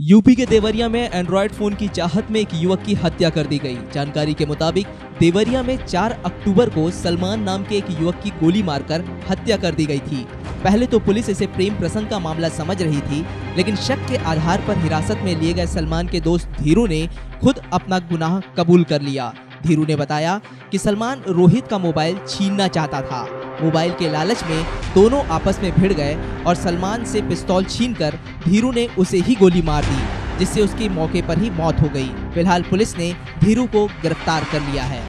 UP के देवरिया में Android phone की चाहत में एक युवक की हत्या कर दी गई। जानकारी के मुताबिक, देवरिया में 4 अक्टूबर को सलमान नाम के एक युवक की गोली मारकर हत्या कर दी गई थी। पहले तो पुलिस इसे प्रेम प्रसंग का मामला समझ रही थी, लेकिन शक के आधार पर हिरासत में लिए गए सलमान के दोस्त धीरू ने खुद अपना गुनाह कबूल कर लिया। धीरू ने बताया कि सलमान रोहित का मोबाइल छीनना चाहता था। मोबाइल के लालच में दोनों आपस में भिड़ गए और सलमान से पिस्तौल छीन कर धीरू ने उसे ही गोली मार दी, जिससे उसकी मौके पर ही मौत हो गई। फ़िलहाल पुलिस ने धीरू को गिरफ़्तार कर लिया है।